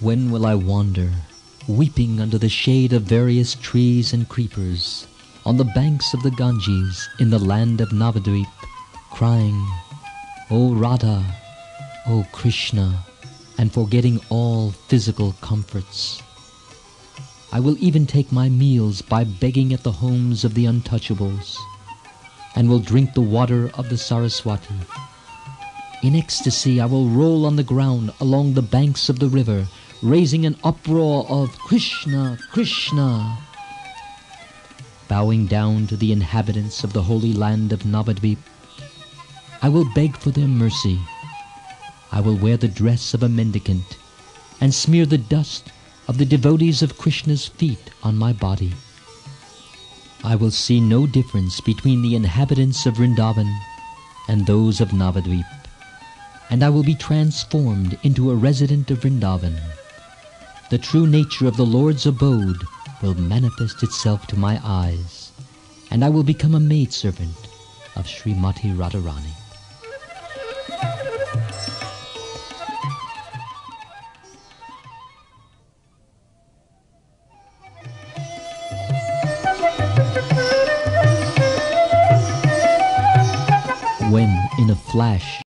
When will I wander, weeping under the shade of various trees and creepers, on the banks of the Ganges in the land of Navadvip, crying, O Radha, O Krishna, and forgetting all physical comforts. I will even take my meals by begging at the homes of the untouchables, and will drink the water of the Saraswati. In ecstasy I will roll on the ground along the banks of the river, raising an uproar of Krishna, Krishna. Bowing down to the inhabitants of the holy land of Navadvip, I will beg for their mercy. I will wear the dress of a mendicant and smear the dust of the devotees of Krishna's feet on my body. I will see no difference between the inhabitants of Vrindavan and those of Navadvip, and I will be transformed into a resident of Vrindavan. The true nature of the Lord's abode will manifest itself to my eyes, and I will become a maidservant of Srimati Radharani. When, in a flash,